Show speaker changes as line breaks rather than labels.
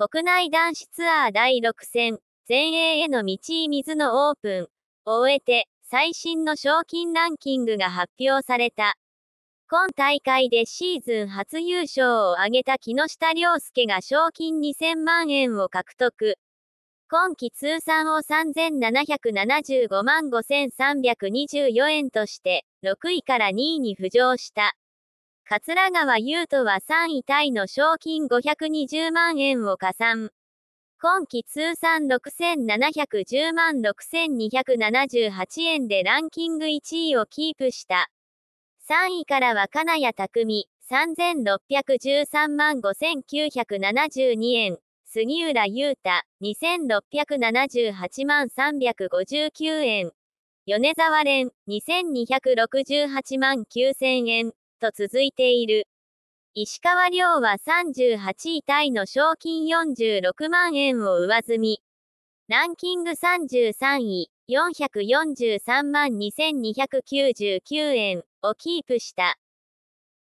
国内男子ツアー第6戦、全英への道井水のオープンを終えて、最新の賞金ランキングが発表された。今大会でシーズン初優勝を挙げた木下良介が賞金2000万円を獲得。今季通算を3775万5324円として、6位から2位に浮上した。桂川優斗は3位タイの賞金520万円を加算。今季通算6710万6278円でランキング1位をキープした。3位からは金谷拓3613万5972円。杉浦優太、2678万359円。米沢連、2268万9000円。と続いている。石川遼は38位タイの賞金46万円を上積み。ランキング33位、443万2299円をキープした。